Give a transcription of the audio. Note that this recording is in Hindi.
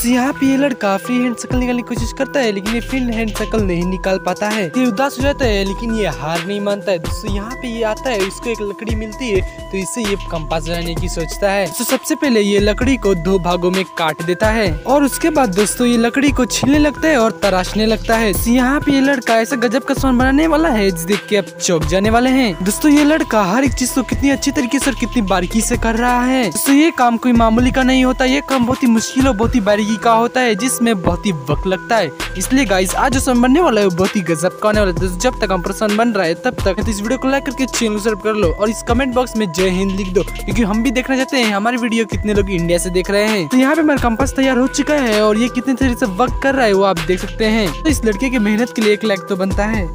दोस्तों यहाँ पे ये लड़का फ्री हैंड शकल निकालने की कोशिश करता है, लेकिन ये फ्री हैंड शकल नहीं निकाल पाता है। ये उदास हो जाता है, लेकिन ये हार नहीं मानता है। दोस्तों, यहाँ पे ये आता है, इसको एक लकड़ी मिलती है तो इससे ये कंपास बनाने की सोचता है। तो सबसे पहले ये लकड़ी को दो भागों में काट देता है, और उसके बाद दोस्तों ये लकड़ी को छीलने लगता है और तराशने लगता है। तो यहाँ पे ये लड़का ऐसा गजब का सामान बनाने वाला है देख के अब चौक जाने वाले है। दोस्तों, ये लड़का हर एक चीज़ को कितनी अच्छी तरीके से और कितनी बारीकी से कर रहा है। दोस्तों, ये काम कोई मामूली का नहीं होता, ये काम बहुत ही मुश्किल और बहुत ही बारीकी का होता है, जिसमें बहुत ही वक्त लगता है। इसलिए गाइस आज जो सन बनने वाला है बहुत ही गजब का होने वाला है। जब तक हम प्रसन्न बन रहा है, तब तक तो इस वीडियो को लाइक करके चैनल सब्सक्राइब कर लो और इस कमेंट बॉक्स में जय हिंद लिख दो, क्योंकि हम भी देखना चाहते हैं, हमारी वीडियो कितने लोग इंडिया से देख रहे हैं। तो यहाँ पे मेरा कंपास तैयार हो चुका है और ये कितने तरीके से वर्क कर रहा है, वो आप देख सकते हैं। तो इस लड़के की मेहनत के लिए एक लाइक तो बनता है।